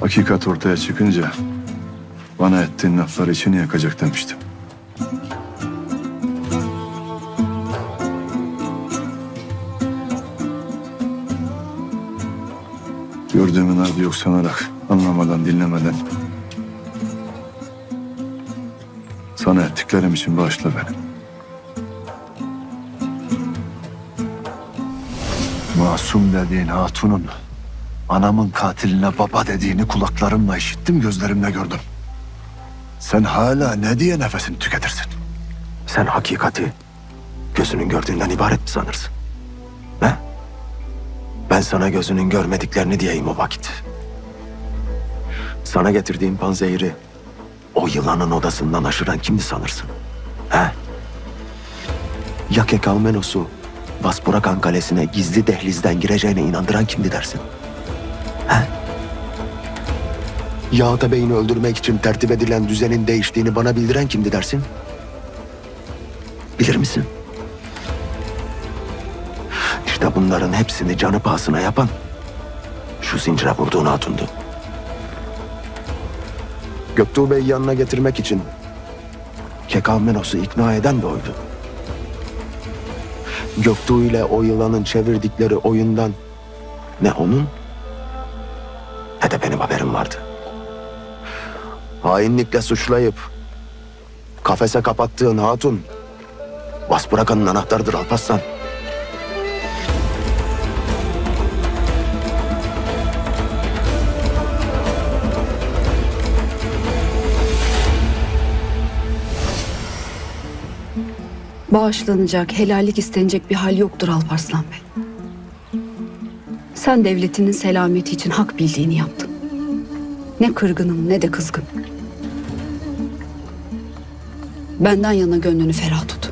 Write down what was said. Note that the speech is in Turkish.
Hakikat ortaya çıkınca bana ettiğin laflar içini yakacak demiştim. Gördüğümün ardı yok sanarak, anlamadan, dinlemeden. Sana ettiklerim için bağışla beni. Masum dediğin hatunun anamın katiline baba dediğini kulaklarımla işittim, gözlerimle gördüm. Sen hala ne diye nefesini tüketirsin? Sen hakikati gözünün gördüğünden ibaret mi sanırsın? He? Ben sana gözünün görmediklerini diyeyim o vakit. Sana getirdiğim panzehiri o yılanın odasından aşıran kimdi sanırsın? He? Ya Kekalmenos'u Vaspurakan Kalesi'ne gizli dehlizden gireceğine inandıran kimdi dersin? He? Ya Atabey'ini öldürmek için tertip edilen düzenin değiştiğini bana bildiren kimdi dersin? Bilir misin? İşte bunların hepsini canı pahasına yapan şu zincire vurduğun hatundu. Göktuğ Bey'i yanına getirmek için Kekalmenos'u ikna eden de oydu. Göktuğ ile o yılanın çevirdikleri oyundan ne onun ne de benim haberim vardı. Hainlikle suçlayıp kafese kapattığın hatun Vaspurakan'ın anahtarıdır Alparslan. Bağışlanacak, helallik istenecek bir hal yoktur Alparslan Bey. Sen devletinin selameti için hak bildiğini yaptın. Ne kırgınım ne de kızgın. Benden yana gönlünü ferah tut.